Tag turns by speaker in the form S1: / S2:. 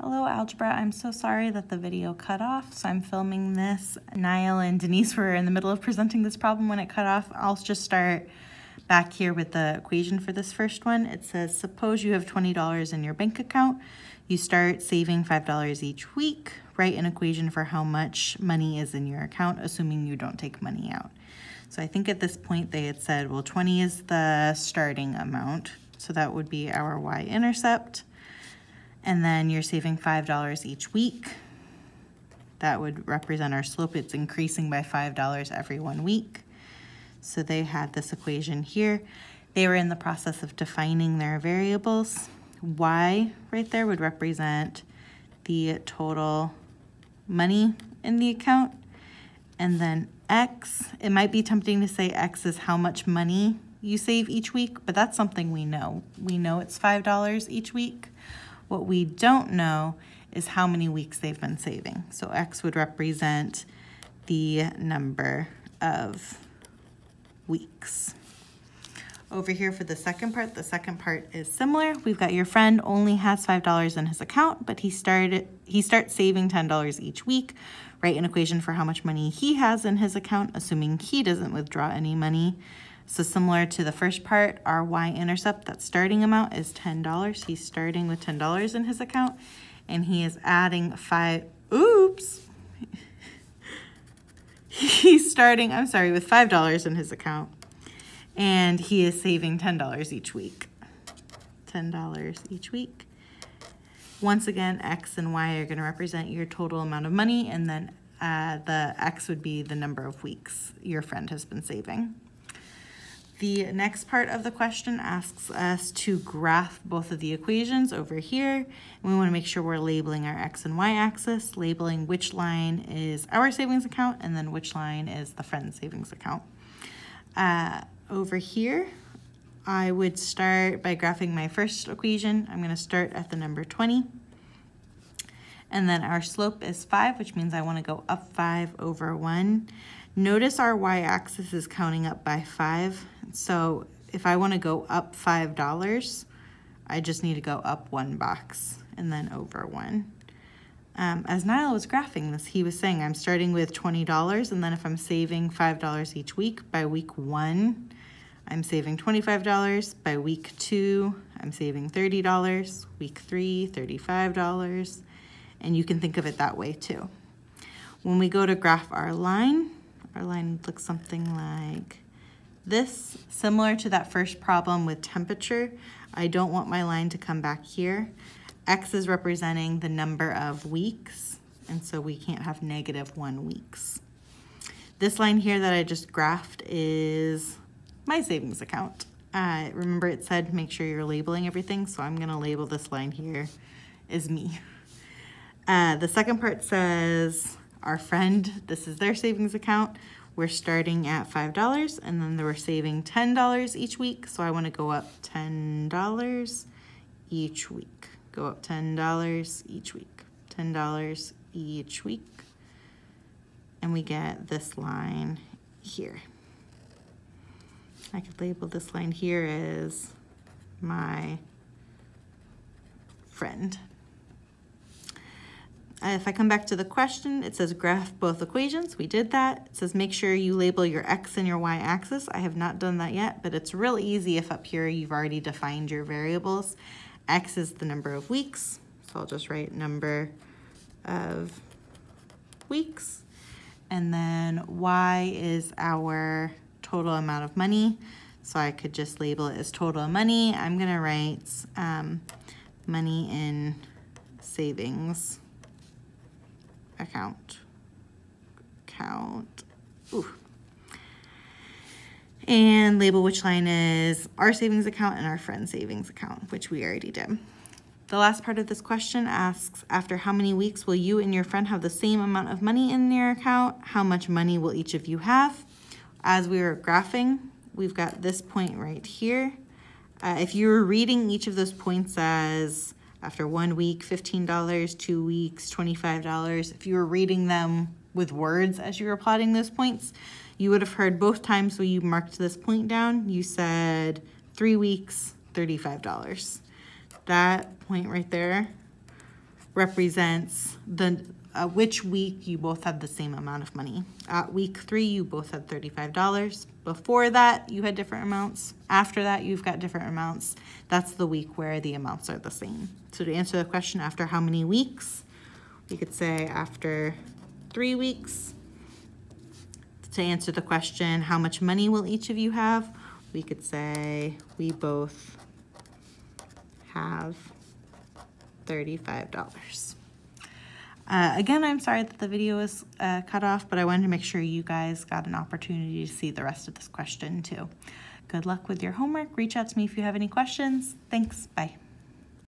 S1: Hello, Algebra. I'm so sorry that the video cut off, so I'm filming this. Niall and Denise were in the middle of presenting this problem when it cut off. I'll just start back here with the equation for this first one. It says, suppose you have $20 in your bank account. You start saving $5 each week. Write an equation for how much money is in your account, assuming you don't take money out. So I think at this point they had said, well, 20 is the starting amount. So that would be our y-intercept and then you're saving $5 each week. That would represent our slope. It's increasing by $5 every one week. So they had this equation here. They were in the process of defining their variables. Y right there would represent the total money in the account. And then X, it might be tempting to say X is how much money you save each week, but that's something we know. We know it's $5 each week. What we don't know is how many weeks they've been saving. So X would represent the number of weeks. Over here for the second part, the second part is similar. We've got your friend only has $5 in his account, but he started he starts saving $10 each week. Write an equation for how much money he has in his account, assuming he doesn't withdraw any money. So similar to the first part, our y-intercept, that starting amount is $10. He's starting with $10 in his account, and he is adding five, oops. He's starting, I'm sorry, with $5 in his account, and he is saving $10 each week. $10 each week. Once again, X and Y are gonna represent your total amount of money, and then uh, the X would be the number of weeks your friend has been saving. The next part of the question asks us to graph both of the equations over here. And we want to make sure we're labeling our x and y axis, labeling which line is our savings account and then which line is the friend's savings account. Uh, over here, I would start by graphing my first equation. I'm going to start at the number 20. And then our slope is 5, which means I want to go up 5 over 1. Notice our y-axis is counting up by 5. So if I want to go up $5, I just need to go up one box and then over one. Um, as Niall was graphing this, he was saying I'm starting with $20 and then if I'm saving $5 each week, by week one, I'm saving $25. By week two, I'm saving $30. Week three, $35. And you can think of it that way too. When we go to graph our line, our line looks something like this, similar to that first problem with temperature, I don't want my line to come back here. X is representing the number of weeks, and so we can't have negative one weeks. This line here that I just graphed is my savings account. Uh, remember it said make sure you're labeling everything, so I'm gonna label this line here as me. Uh, the second part says our friend, this is their savings account. We're starting at $5 and then we're saving $10 each week. So I want to go up $10 each week. Go up $10 each week. $10 each week. And we get this line here. I could label this line here as my friend. Uh, if I come back to the question, it says graph both equations. We did that. It says make sure you label your x and your y axis. I have not done that yet, but it's real easy if up here you've already defined your variables. X is the number of weeks, so I'll just write number of weeks. And then y is our total amount of money. So I could just label it as total money. I'm gonna write um, money in savings account. Count. Ooh. And label which line is our savings account and our friend's savings account, which we already did. The last part of this question asks, after how many weeks will you and your friend have the same amount of money in your account? How much money will each of you have? As we were graphing, we've got this point right here. Uh, if you were reading each of those points as after one week, $15, two weeks, $25. If you were reading them with words as you were plotting those points, you would have heard both times when you marked this point down, you said three weeks, $35. That point right there represents the, uh, which week you both had the same amount of money. At week three, you both had thirty-five dollars. Before that, you had different amounts. After that, you've got different amounts. That's the week where the amounts are the same. So to answer the question, after how many weeks? We could say after three weeks. To answer the question, how much money will each of you have? We could say we both have thirty-five dollars. Uh, again, I'm sorry that the video was uh, cut off, but I wanted to make sure you guys got an opportunity to see the rest of this question too. Good luck with your homework. Reach out to me if you have any questions. Thanks. Bye.